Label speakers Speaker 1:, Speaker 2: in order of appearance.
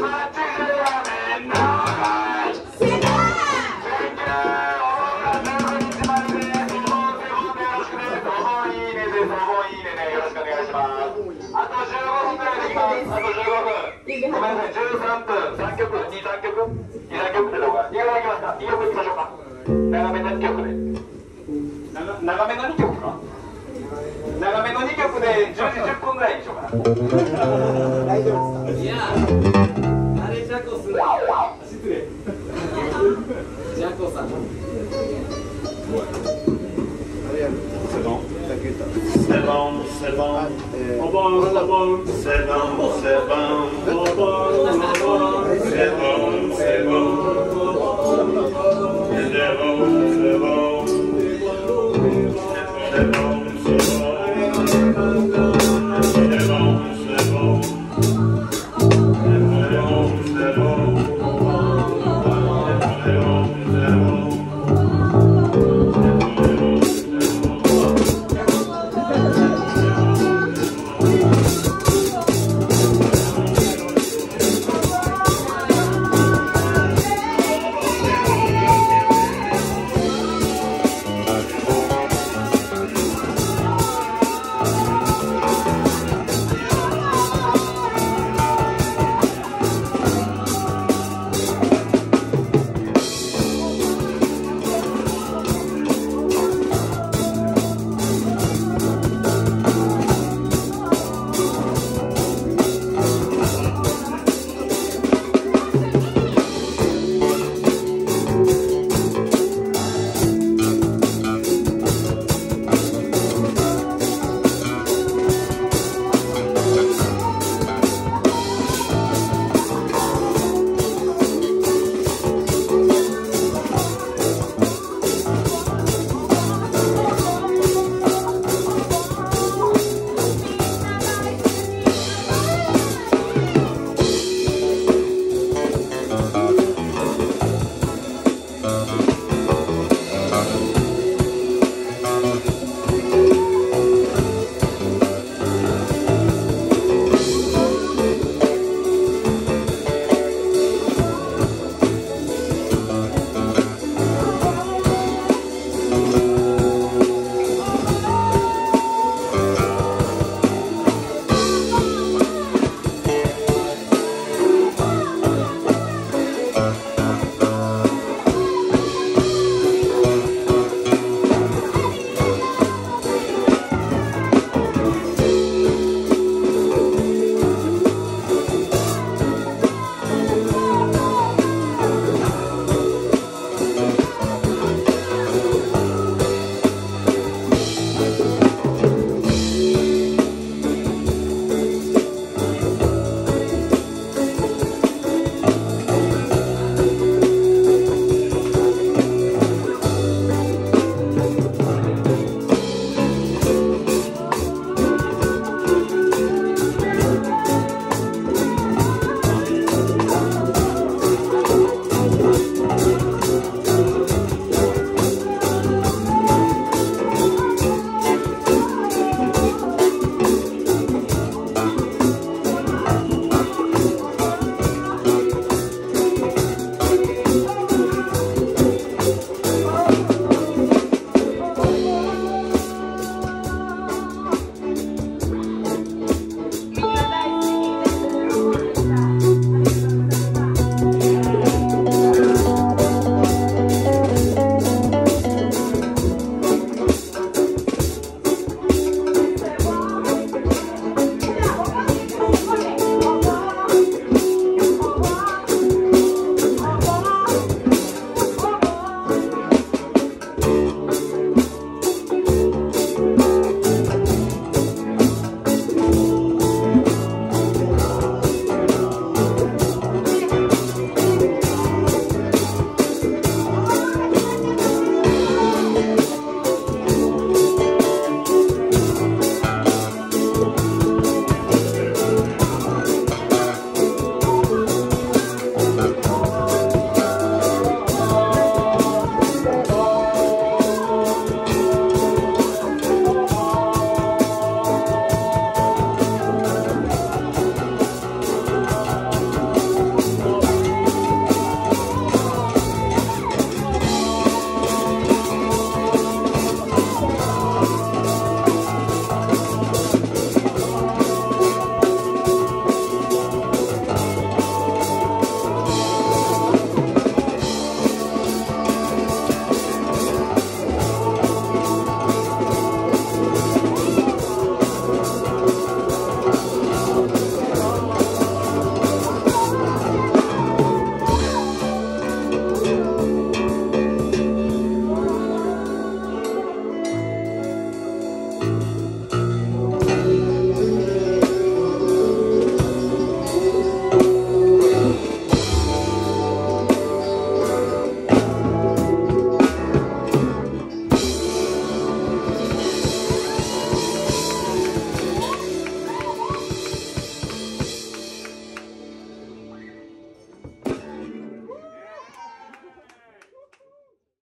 Speaker 1: 長めの2曲で。長長めの2曲か長めの2曲で10時10分ぐらいにしようかな。
Speaker 2: いやあれジャコする失礼。ジャコさん。
Speaker 3: セボンセボンお盆お盆セボンセ